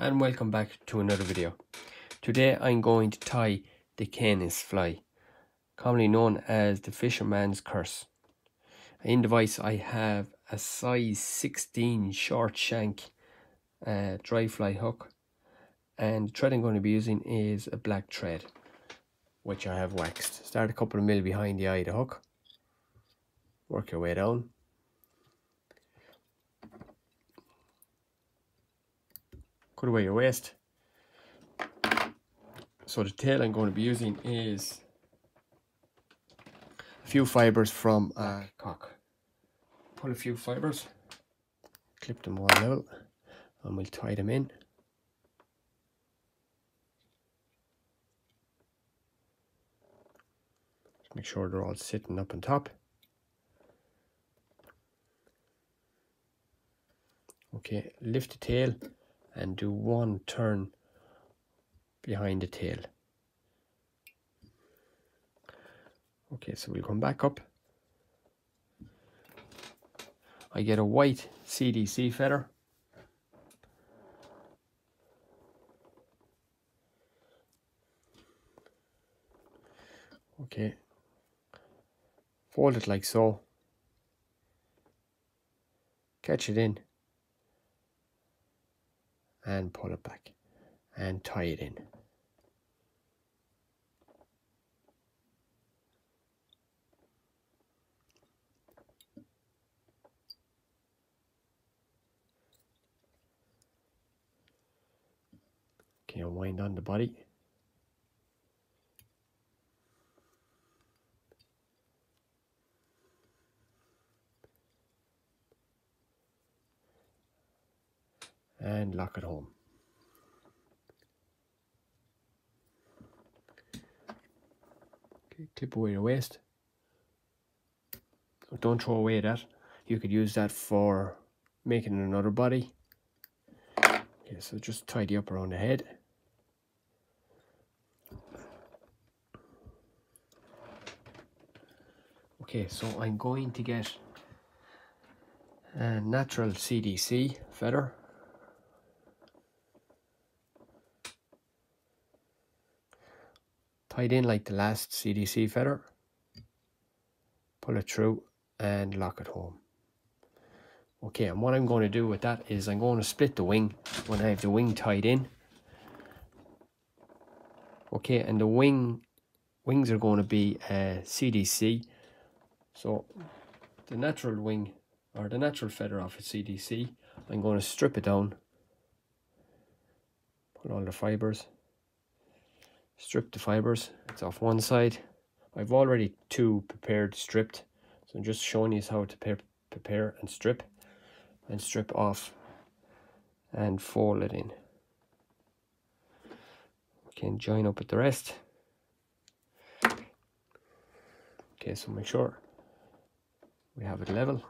and welcome back to another video. Today I'm going to tie the Caenis fly, commonly known as the fisherman's curse. In the vise I have a size 16 short shank uh, dry fly hook and the thread I'm going to be using is a black thread which I have waxed. Start a couple of mil behind the eye of the hook, work your way down cut away your waste. So the tail I'm going to be using is a few fibres from a cock. Pull a few fibres, clip them all level, and we'll tie them in. Make sure they're all sitting up on top. Okay, lift the tail and do one turn behind the tail. Okay, so we'll come back up. I get a white CDC feather. Okay, fold it like so. Catch it in and pull it back and tie it in. Okay, wind on the body. And lock it home. Okay, clip away your waste. Don't throw away that. You could use that for making another body. Okay, so just tidy up around the head. Okay, so I'm going to get a natural CDC feather tied in like the last CDC feather, pull it through and lock it home. Okay, and what I'm going to do with that is I'm going to split the wing when I have the wing tied in. Okay, and the wing wings are going to be uh, CDC. So the natural wing or the natural feather off a CDC, I'm going to strip it down, pull all the fibers strip the fibers it's off one side. I've already two prepared stripped so I'm just showing you how to prepare, and strip and strip off and fold it in. Can join up with the rest. Okay so make sure we have it level.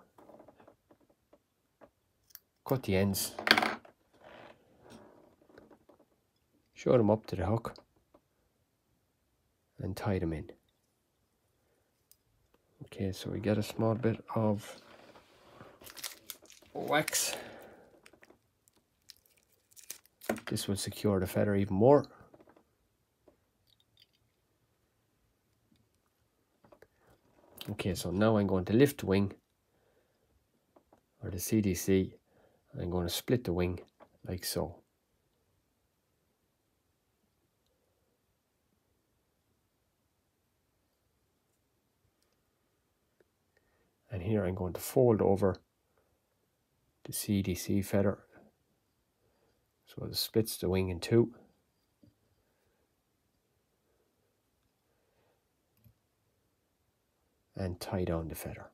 Cut the ends. Show them up to the hook tie them in. Okay, so we get a small bit of wax. This will secure the feather even more. Okay, so now I'm going to lift the wing, or the CDC. I'm going to split the wing like so. And here I'm going to fold over the CDC feather so it splits the wing in two and tie down the feather.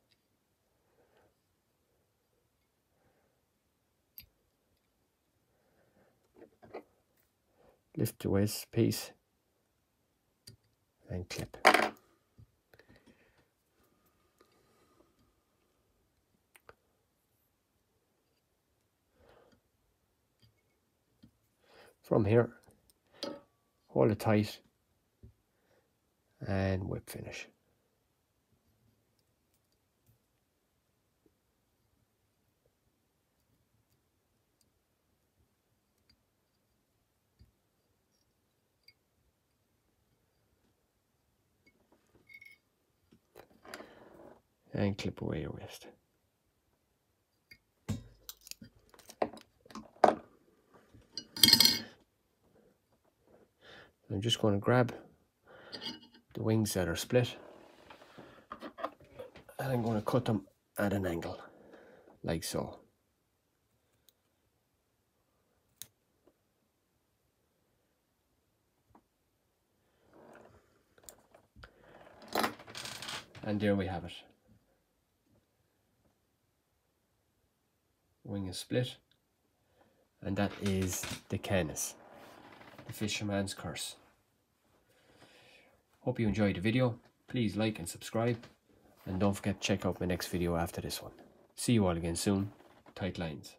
Lift the waste piece and clip. from here. Hold it tight. And whip finish. And clip away your wrist. I'm just going to grab the wings that are split and I'm going to cut them at an angle like so. And there we have it. Wing is split. And that is the Caenis, the fisherman's curse. Hope you enjoyed the video. Please like and subscribe. And don't forget to check out my next video after this one. See you all again soon. Tight lines.